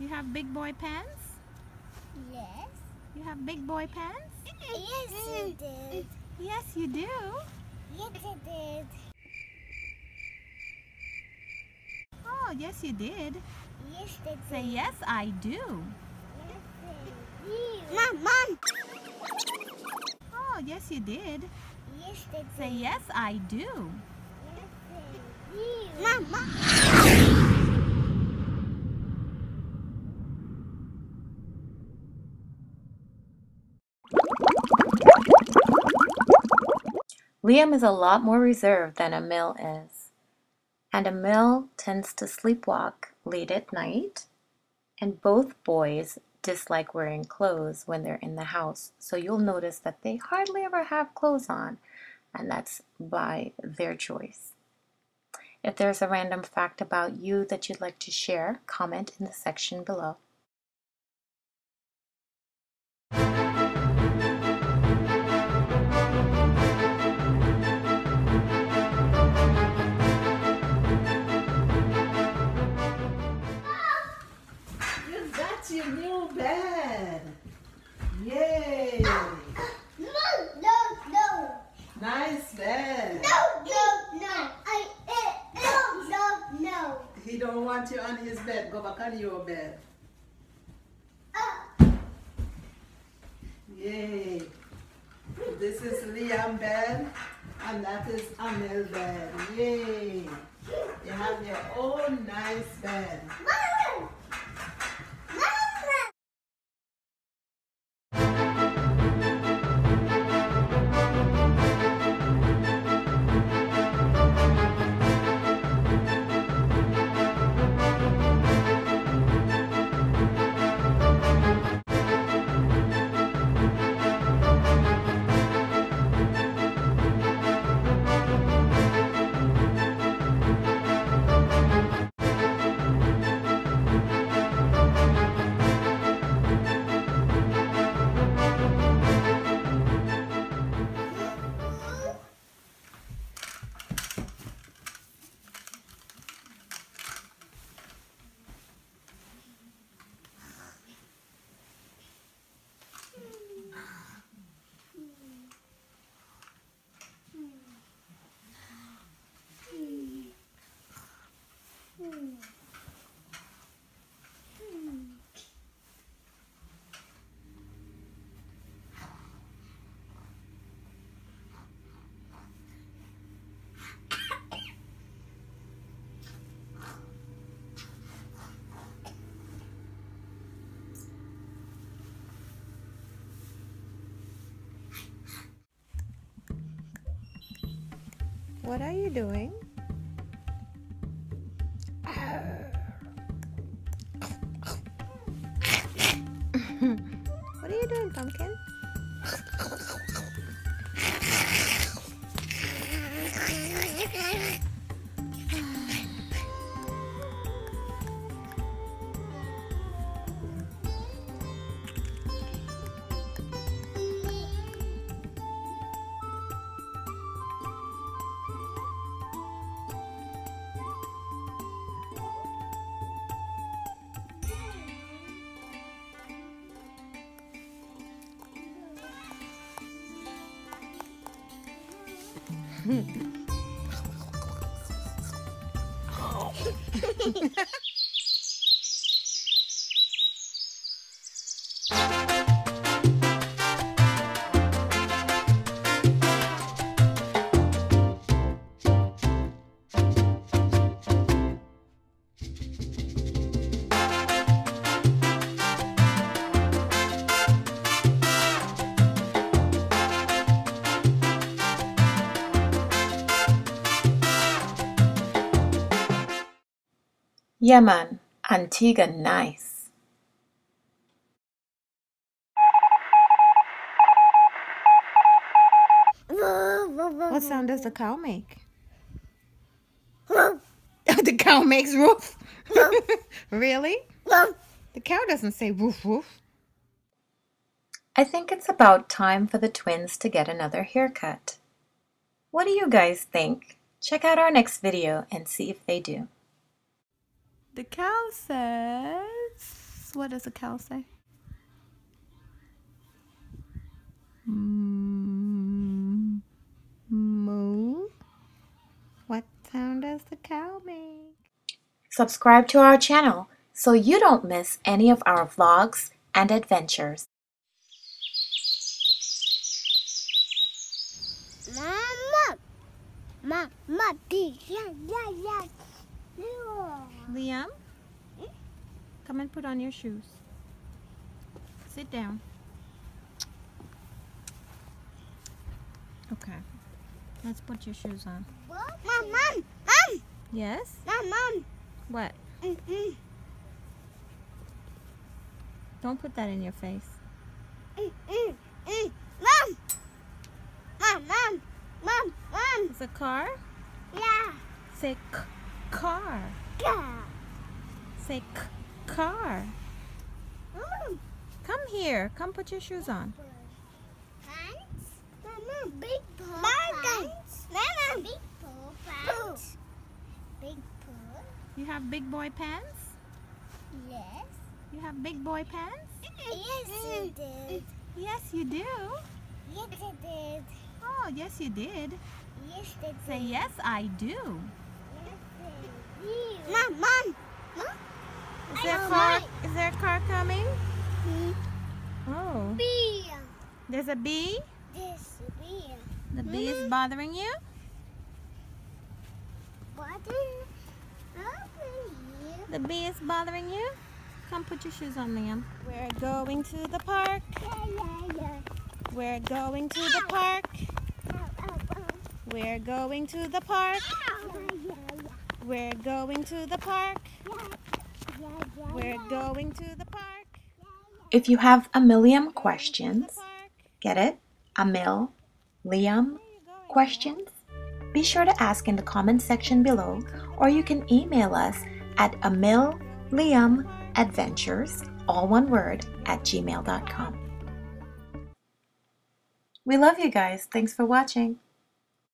You have big boy pants? Yes. You have big boy pants? Yes, you did. Yes, you do. Yes, you did. Oh, yes, you did. Yes, they did. Say, yes, I do. Yes, they did. Mom, mom. Oh, yes, you did. Yes, they did. Say, yes, I do. Yes, they did. Mom, mom. Liam is a lot more reserved than Amil is. And Amil tends to sleepwalk late at night. And both boys dislike wearing clothes when they're in the house. So you'll notice that they hardly ever have clothes on. And that's by their choice. If there's a random fact about you that you'd like to share, comment in the section below. Got your new bed. Yay! No, no, no. Nice bed. No, no, no. I, eh, no, no, no. He don't want you on his bed. Go back on your bed. Uh, Yay! This is Liam bed, and that is Amil bed. Yay! You have your own nice bed. What are you doing? ハハハハ! Yeah, man, Antigua nice. What sound does the cow make? the cow makes woof. really? The cow doesn't say woof woof. I think it's about time for the twins to get another haircut. What do you guys think? Check out our next video and see if they do. The cow says. What does a cow say? Mm, moo. What sound does the cow make? Subscribe to our channel so you don't miss any of our vlogs and adventures. Mama. Mama. Yeah, yeah, yeah. Liam, come and put on your shoes. Sit down. Okay. Let's put your shoes on. Mom, mom, mom, Yes? mom, mom. What? Mm-mm, Don't put that in your face. mm. Mom. Mom, mom, mom, mom. It's a car? Yeah. Say car. Yeah. Say car. Mom. Come here. Come put your shoes on. Pants? Mama, big paw pants. Mama, big paw pants. Big paw. You have big boy pants? Yes. You have big boy pants? Yes, you did. Yes, you do. Yes, you did. Oh, yes, you did. Yes, they did. Say, yes, I do. Mom, mom. Is there, a Oh, car, my- is there a car coming? Hmm. Oh. Bee. There's a bee? This bee. The bee is bothering you? The bee is bothering you? Come put your shoes on, Liam. We're going to the park. Yeah, yeah, yeah. We're going to the park. Ow, ow, ow. We're going to the park. Ow. Yeah, yeah, We're going to the park. yeah. Yeah, yeah, We're going to the park. If you have a million questions, get it? A mil, Liam, questions? Be sure to ask in the comment section below, or you can email us at a mil, Liam, adventures, all one word, at gmail.com. We love you guys. Thanks for watching.